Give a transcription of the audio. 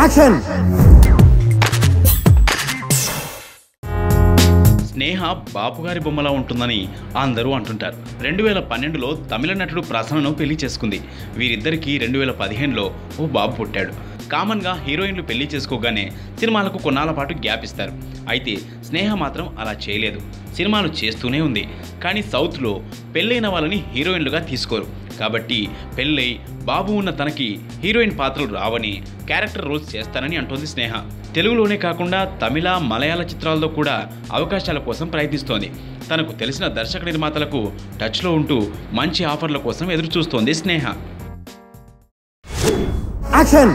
Action స్నేహ బాపుగారి బొమ్మలా ఉంటుందని అందరూ అంటుంటారు. రెండు వేల పన్నెండులో తమిళ నటుడు ప్రసన్నను పెళ్ళి చేసుకుంది. వీరిద్దరికీ రెండు వేల పదిహేనులో ఓ బాబు పుట్టాడు. కామన్గా హీరోయిన్లు పెళ్ళి చేసుకోగానే సినిమాలకు కొన్నాళ్ళ పాటు గ్యాప్ ఇస్తారు. అయితే స్నేహ మాత్రం అలా చేయలేదు. సినిమాలు చేస్తూనే ఉంది. కానీ సౌత్లో పెళ్ళైన వాళ్ళని హీరోయిన్లుగా తీసుకోరు. కాబట్టి పెళ్ళై బాబు ఉన్న తనకి హీరోయిన్ పాత్రలు రావని క్యారెక్టర్ రోల్స్ చేస్తానని అంటోంది స్నేహ. తెలుగులోనే కాకుండా తమిళ మలయాళ చిత్రాల్లో కూడా అవకాశాల కోసం ప్రయత్నిస్తోంది. తనకు తెలిసిన దర్శక నిర్మాతలకు టచ్లో ఉంటూ మంచి ఆఫర్ల కోసం ఎదురుచూస్తోంది స్నేహ. యాక్షన్!